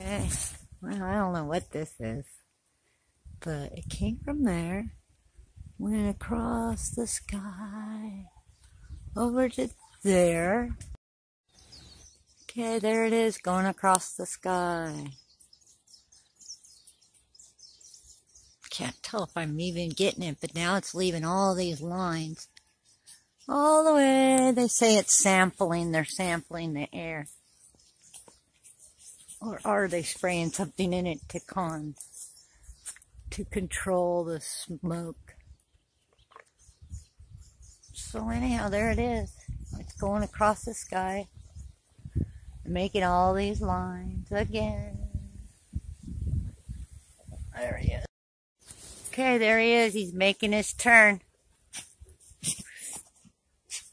Okay. Well, I don't know what this is, but it came from there, went across the sky, over to there. Okay, there it is, going across the sky. Can't tell if I'm even getting it, but now it's leaving all these lines all the way. They say it's sampling, they're sampling the air. Or are they spraying something in it to con to control the smoke? So anyhow, there it is. It's going across the sky, making all these lines again. There he is. Okay, there he is. He's making his turn.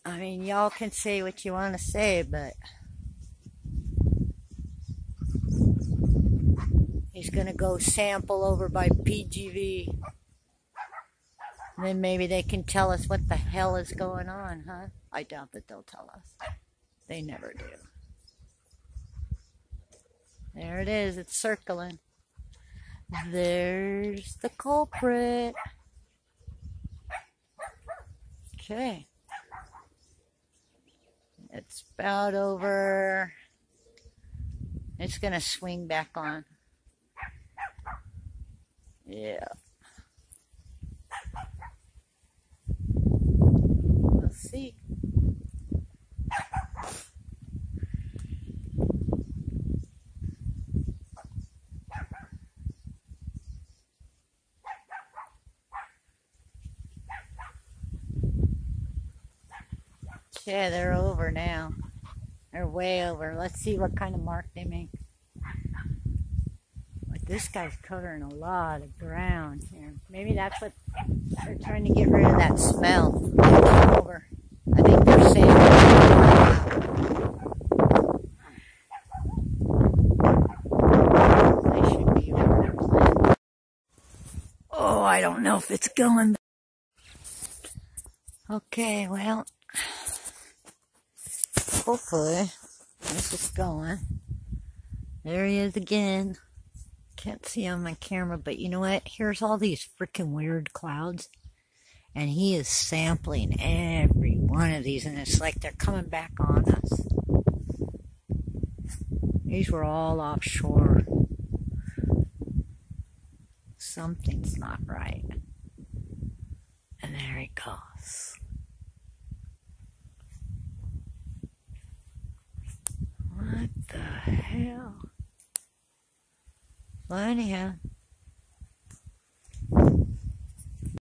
I mean, y'all can say what you want to say, but To go sample over by PGV. And then maybe they can tell us what the hell is going on, huh? I doubt that they'll tell us. They never do. There it is. It's circling. There's the culprit. Okay. It's about over. It's going to swing back on. Yeah. Let's see. Yeah, they're over now. They're way over. Let's see what kind of mark they make. This guy's covering a lot of ground here. Maybe that's what they're trying to get rid of that smell. Over. I think they're saying. They should be over Oh, I don't know if it's going. Okay, well, hopefully this is going. There he is again can't see on my camera, but you know what? Here's all these freaking weird clouds. And he is sampling every one of these, and it's like they're coming back on us. These were all offshore. Something's not right. And there he goes. What the hell? Well, anyhow,